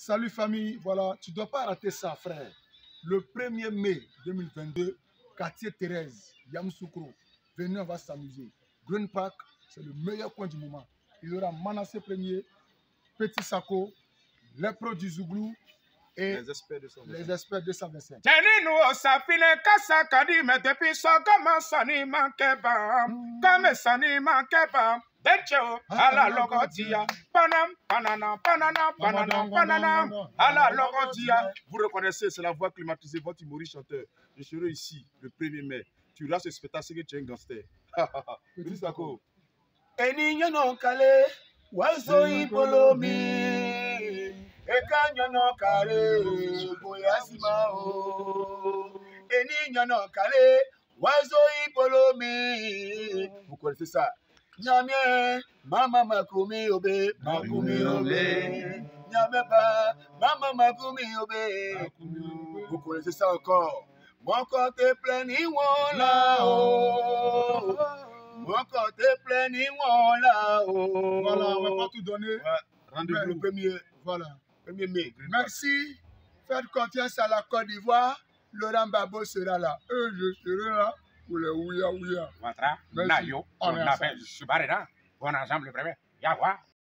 Salut famille, voilà, tu ne dois pas rater ça, frère. Le 1er mai 2022, quartier Thérèse, Yamoussoukro, venez, on va s'amuser. Green Park, c'est le meilleur coin du moment. Il y aura Manassé Premier, Petit Sako, les pros du Zouglou et Les experts de son les experts 225. Jenny nous sapine kasa kadi mais depuis ça comment ça n'y manque pas comme ça n'y manque pas Decho à la logotia panam panana panana panana panana à la logotia Vous reconnaissez, c'est la voix climatisée, votre humoriste chanteur. Je serai ici le 1er mai. Tu verras ce spectacle, c'est que tu es un gangster. Petit Sako. Eniyan no kale, wazo ipolomi. Ekanyan no kale, boyasima o. Eniyan no kale, wazo ipolomi. Vous connaissez ça? Nyamie, mama makumi obe, makumi obe. Nyameba, mama makumi obe. Vous connaissez ça encore? Mon corps te plein ni oh. Mon corps te plein ni oh. Voilà, on va pas tout donner. Rendez-vous le premier, Voilà. premier mai. Merci. Faites confiance à la Côte d'Ivoire. Laurent Babo sera là. Eux, je serai là les ouïa ouïa. Watra, Merci. Nayo, On on est appelle Subarena. Bon ensemble le premier. Yawa.